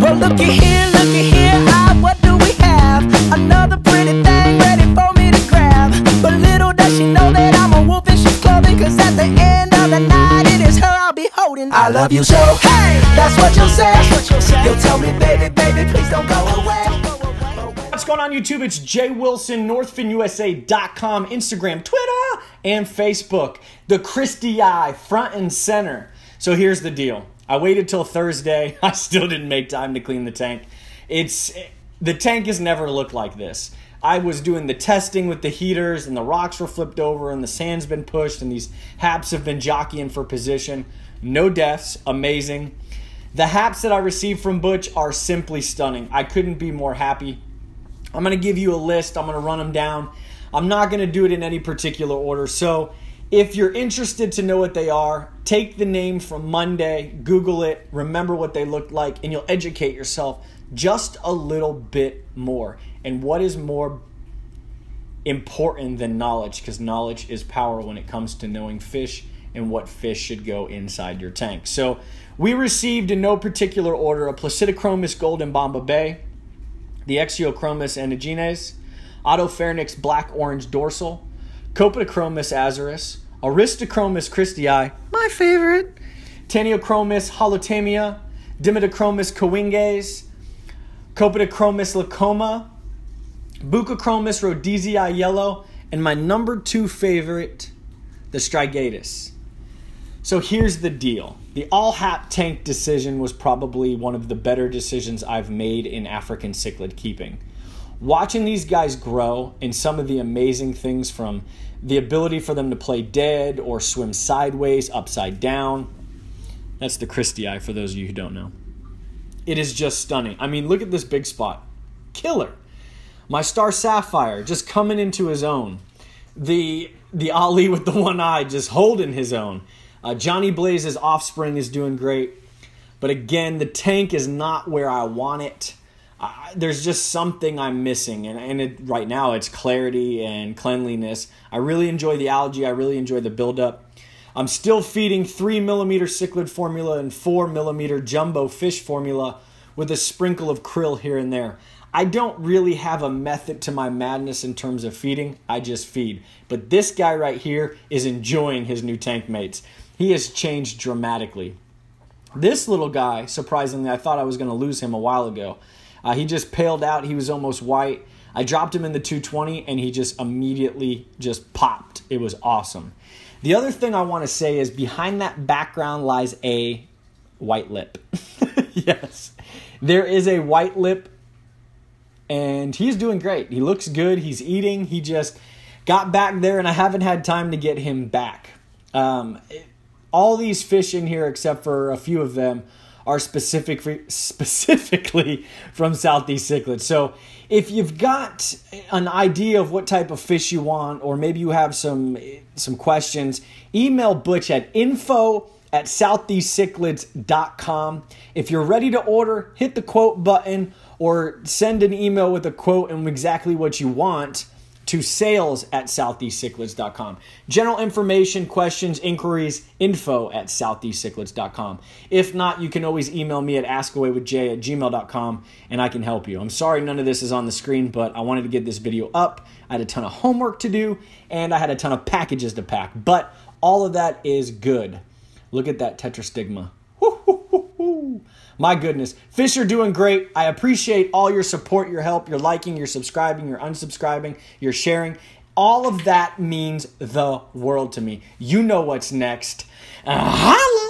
Well, looky here, looky here, ah, what do we have? Another pretty thing ready for me to grab. But little does she know that I'm a wolf in sheep's clothing. Cause at the end of the night, it is her I'll be holding. I love you so, hey, that's what you'll say. You'll tell me, baby, baby, please don't go away. What's going on YouTube? It's Jay Wilson, NorthfinUSA.com, Instagram, Twitter, and Facebook. The Christie Eye, front and center. So here's the deal. I waited till Thursday. I still didn't make time to clean the tank. It's the tank has never looked like this. I was doing the testing with the heaters, and the rocks were flipped over, and the sand's been pushed, and these haps have been jockeying for position. No deaths, amazing. The haps that I received from Butch are simply stunning. I couldn't be more happy. I'm going to give you a list. I'm going to run them down. I'm not going to do it in any particular order. So, if you're interested to know what they are, take the name from Monday, Google it, remember what they looked like, and you'll educate yourself just a little bit more. And what is more important than knowledge? Because knowledge is power when it comes to knowing fish and what fish should go inside your tank. So, we received in no particular order a Placidochromis golden Mbamba Bay, the Exochromis anagenys, Otopharynx black orange dorsal, Copadichromis azureus, Aristochromis christyi, my favorite, Taeniochromis holotaenia, Dimidiochromis kiwinge, Copadichromis likomae, Buccochromis rhoadesii yellow, and my number two favorite, the Strigatus. So here's the deal. The all hap tank decision was probably one of the better decisions I've made in African cichlid keeping. Watching these guys grow and some of the amazing things from the ability for them to play dead or swim sideways, upside down. That's the Christie eye for those of you who don't know. It is just stunning. I mean, look at this big spot. Killer. My star sapphire just coming into his own. The the Ahli with the one eye just holding his own. Uh, Johnny Blaze's offspring is doing great. But again, the tank is not where I want it. There's just something I'm missing. And, and it, right now, it's clarity and cleanliness. I really enjoy the algae. I really enjoy the buildup. I'm still feeding 3 millimeter cichlid formula and 4 millimeter jumbo fish formula with a sprinkle of krill here and there. I don't really have a method to my madness in terms of feeding. I just feed. But this guy right here is enjoying his new tank mates. He has changed dramatically. This little guy, surprisingly, I thought I was going to lose him a while ago. Uh, he just paled out. He was almost white. I dropped him in the 220 and he just immediately just popped. It was awesome. The other thing I want to say is behind that background lies a white lip. yes. There is a white lip and he's doing great. He looks good. He's eating. He just got back there and I haven't had time to get him back. Um, all these fish in here, except for a few of them, are specific specifically from Southeast Cichlid. So if you've got an idea of what type of fish you want, or maybe you have some some questions, email Butch at info at southeastcichlids.com. If you're ready to order, hit the quote button or send an email with a quote and exactly what you want to sales at southeastcichlids.com. General information, questions, inquiries, info at southeastcichlids.com. If not, you can always email me at askawaywithjay at gmail.com and I can help you. I'm sorry none of this is on the screen, but I wanted to get this video up. I had a ton of homework to do and I had a ton of packages to pack, but all of that is good. Look at that tetrastigma. My goodness. Fish are doing great. I appreciate all your support, your help, your liking, your subscribing, your unsubscribing, your sharing. All of that means the world to me. You know what's next. Uh, holla!